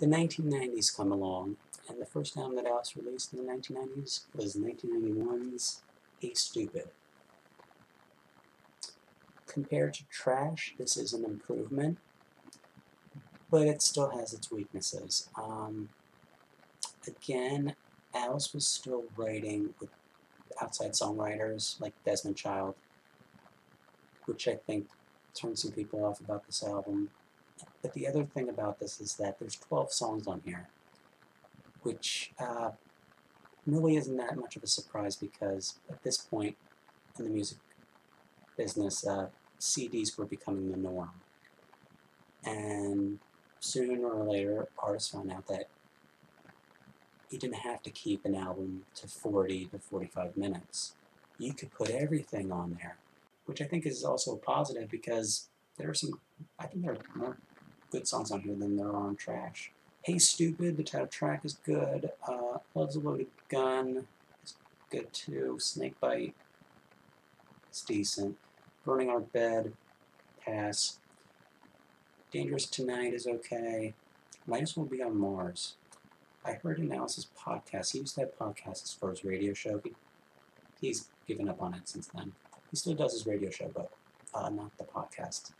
The 1990s come along, and the first album that Alice released in the 1990s was 1991's Hey Stoopid. Compared to Trash, this is an improvement, but it still has its weaknesses. Um, again, Alice was still writing with outside songwriters like Desmond Child, which I think turned some people off about this album. But the other thing about this is that there's 12 songs on here, which uh, really isn't that much of a surprise because at this point in the music business, uh, CDs were becoming the norm. And sooner or later, artists found out that you didn't have to keep an album to 40 to 45 minutes. You could put everything on there, which I think is also a positive because there are some, I think there are more good songs on here than there are on Trash. Hey Stoopid, the title track is good. Uh, Love's a Loaded Gun is good too. Snakebite is decent. Burning Our Bed, pass. Dangerous Tonight is okay. Might as well be on Mars. I heard Alice's podcast, he used to have podcasts for his radio show. He, he's given up on it since then. He still does his radio show, but uh, not the podcast.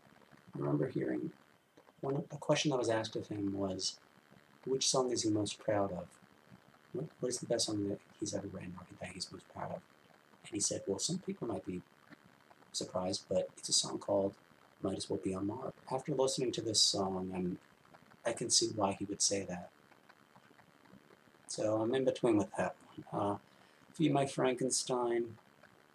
I remember hearing one a question that was asked of him was, which song is he most proud of? What, what is the best song that he's ever written or that he's most proud of? And he said, well, some people might be surprised, but it's a song called Might As Well Be on Mars. After listening to this song, I'm, I can see why he would say that. So I'm in between with that one. Uh, Feed My Frankenstein,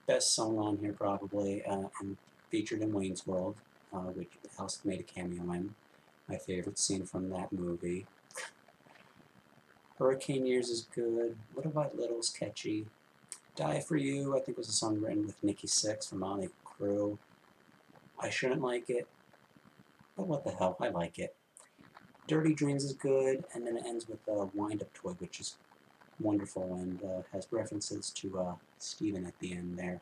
best song on here probably, uh, and featured in Wayne's World, uh, which Alice made a cameo in. My favorite scene from that movie. Hurricane Years is good. What About Little's catchy. Die For You, I think was a song written with Nikki Sixx from Motley Crue. I shouldn't like it, but what the hell, I like it. Dirty Dreams is good, and then it ends with a wind-up toy, which is wonderful and uh, has references to uh, Steven at the end there.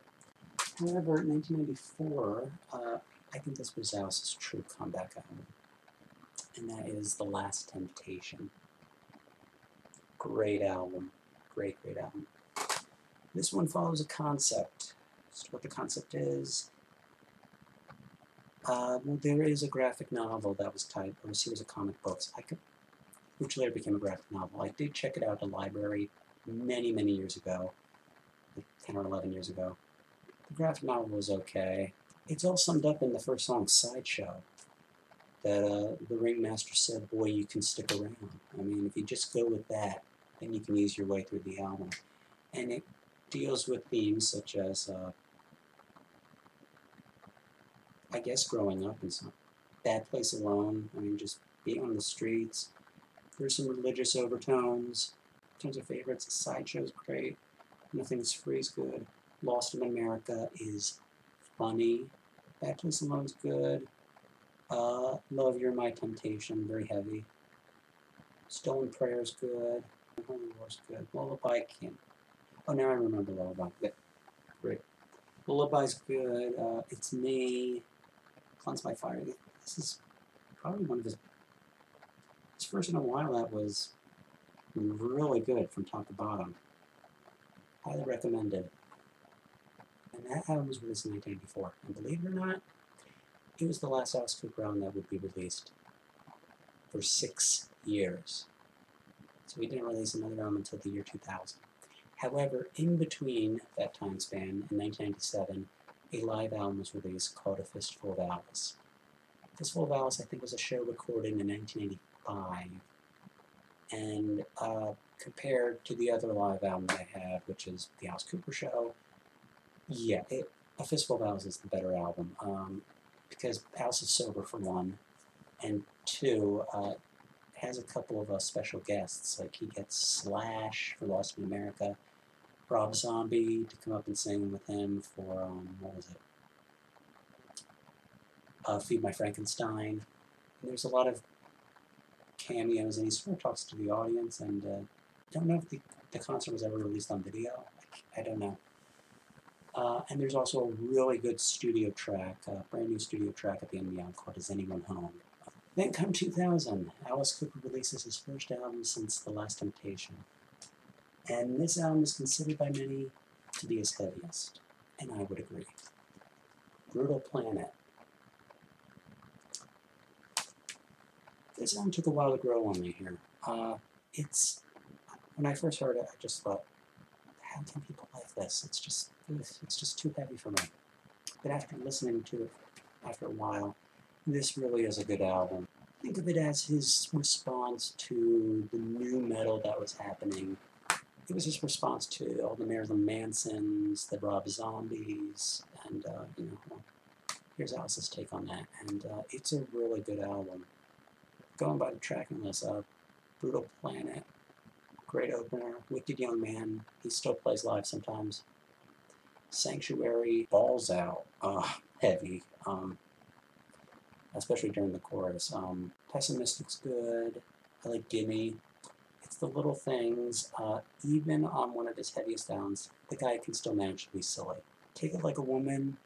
However, in 1994, uh, I think this was Alice's true comeback album, and that is The Last Temptation. Great album. Great, great album. This one follows a concept. So what the concept is, uh, well, there is a graphic novel that was typed, or a series of comic books, I could, which later became a graphic novel. I did check it out at a library many, many years ago, like 10 or 11 years ago. The graphic novel was okay. It's all summed up in the first song, Sideshow, that uh, the ringmaster said, boy, you can stick around. I mean, if you just go with that, then you can ease your way through the album. And it deals with themes such as uh, I guess growing up in some bad place alone. I mean, just being on the streets. There's some religious overtones. Terms of favorites, Sideshow's great. Nothing's Free is good. Lost in America is funny. Bad Place Alone's good. Uh, Love You're My Temptation, very heavy. Stolen Prayer's good. Holy War's good. Lullaby can't. Oh, now I remember Lullaby. But great. Lullaby's good. Uh, it's Me. Cleanse by Fire. This is probably one of his, his first in a while that was really good from top to bottom. Highly recommended. And that album was released in 1984. And believe it or not, it was the last Cooper album that would be released for six years. So we didn't release another album until the year 2000. However, in between that time span, in 1997, a live album was released called A Fistful of Alice. Fistful of Alice, I think, was a show recorded in 1985, and uh, compared to the other live album they had, which is The Alice Cooper Show, yeah, it, A Fistful of Alice is the better album, um, because Alice is sober for one, and two, uh, has a couple of uh, special guests, like he gets Slash for Lost in America, Rob Zombie to come up and sing with him for, um, what was it? Uh, Feed My Frankenstein. And there's a lot of cameos, and he sort of talks to the audience, and uh, don't know if the, the concert was ever released on video. I, I don't know. Uh, and there's also a really good studio track, a brand new studio track at the end of the album called Is Anyone Home? Then come 2000, Alice Cooper releases his first album since The Last Temptation. And this album is considered by many to be his heaviest, and I would agree. Brutal Planet. This album took a while to grow on me here. Uh, it's, when I first heard it, I just thought, how can people like this? It's just, it's just too heavy for me. But after listening to it after a while, this really is a good album. Think of it as his response to the nu metal that was happening. It was his response to all the Marilyn Mansons, the Rob Zombies, and, uh, you know, here's Alice's take on that. And uh, it's a really good album. Going by the tracking list, uh, Brutal Planet, great opener, Wicked Young Man, he still plays live sometimes. Sanctuary, Balls Out, uh, heavy. Um, especially during the chorus. Um, Pessi-Mystic's good. I like Gimme. It's the little things. Uh, even on one of his heaviest downs, the guy can still manage to be silly. Take It Like a Woman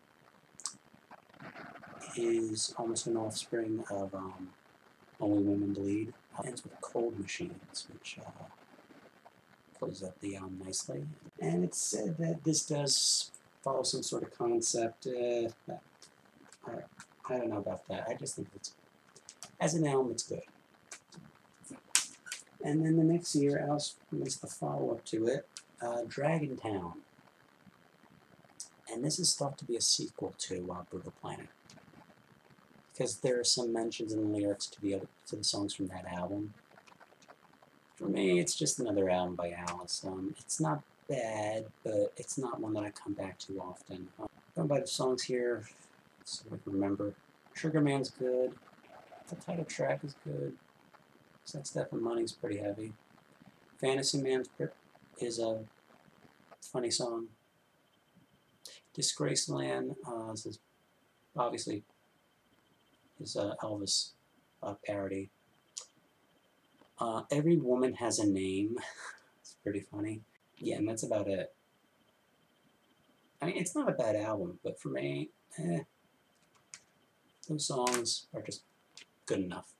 is almost an offspring of um, Only Women Bleed. It ends with Cold Machines, which uh, closes up the album nicely. And it's said that this does follow some sort of concept. Uh, uh, I don't know about that. I just think it's, as an album, it's good. And then the next year, Alice released the follow-up to it, uh, Dragontown. And this is thought to be a sequel to uh, Brutal Planet. Because there are some mentions in the lyrics to the, other, to the songs from that album. For me, it's just another album by Alice. Um, it's not bad, but it's not one that I come back to often. Um, going by the songs here, so I can remember. Sugar Man's good. The title track is good. Sex, Death, and Money's pretty heavy. Fantasy Man's is a funny song. Disgraceland uh, is obviously is a Elvis uh, parody. Uh, Every Woman Has a Name. it's pretty funny. Yeah, and that's about it. I mean, it's not a bad album, but for me, eh, those songs are just good enough.